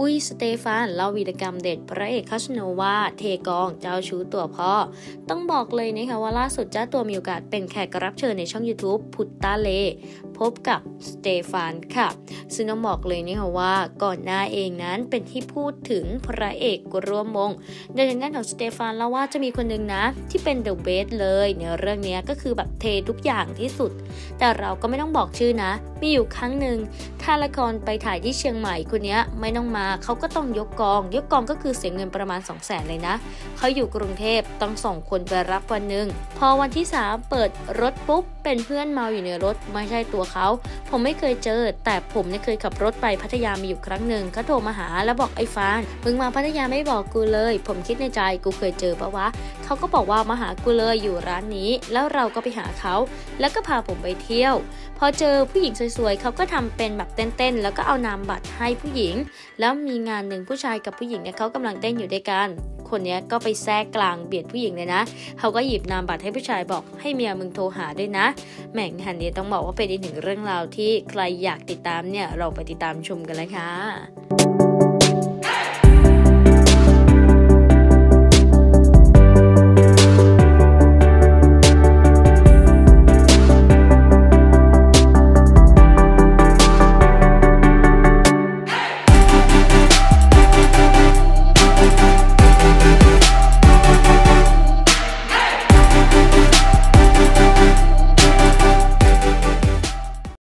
อุ้ยสเตฟานเล่าวีรกรรมเด็ดพระเอกคาชโนวาเทกองเจ้าชู้ตัวพ่อ ต้องบอกเลยนะคะว่าล่าสุดเจ้าตัวมีโอกาสเป็นแขกรับเชิญในช่อง YouTube พุตตาเล พบกับสเตฟานค่ะ ซึ่งต้องบอกเลยนะคะว่าก่อนหน้าเองนั้นเป็นที่พูดถึงพระเอกร่วมวงโดยทางด้านของสเตฟานเล่าว่าจะมีคนหนึ่งนะ ที่เป็นเดอะเบสเลยในเรื่องนี้ก็คือแบบเททุกอย่างที่สุด แต่เราก็ไม่ต้องบอกชื่อนะ มีอยู่ครั้งหนึ่งถ้าละครไปถ่ายที่เชียงใหม่คนนี้ไม่ต้องมาเขาก็ต้องยกกอง ยกกองก็คือเสียเงินประมาณ 2 0 0แสนเลยนะเขาอยู่กรุงเทพต้องส่งคนไปรับวันหนึ่งพอวันที่ 3 เปิดรถปุ๊บเป็นเพื่อนเมาอยู่ในรถไม่ใช่ตัวเขา ผมไม่เคยเจอ แต่ผมเนี่ยเคยขับรถไปพัทยามีอยู่ครั้งหนึ่งเขาโทรมาหาแล้วบอกไอ้ฟานมึงมาพัทยาไม่บอกกูเลย ผมคิดในใจกูเคยเจอปะวะเขาก็บอกว่ามาหากูเลยอยู่ร้านนี้ แล้วเราก็ไปหาเขาแล้วก็พาผมไปเที่ยว พอเจอผู้หญิงสวยๆเขาก็ทำเป็นแบบเต้นๆแล้วก็เอานามบัตรให้ผู้หญิง แล้วมีงานหนึ่งผู้ชายกับผู้หญิงเนี่ยเขากำลังเต้นอยู่ด้วยกันคนนี้ก็ไปแทรกกลางเบียดผู้หญิงเลยนะ เขาก็หยิบนามบัตรให้ผู้ชายบอกให้เมียมึงโทรหาด้วยนะ แหม่งหันนี้ต้องบอกว่าเป็นอีกหนึ่งเรื่องราวที่ใครอยากติดตามเนี่ยเราไปติดตามชมกันเลยค่ะ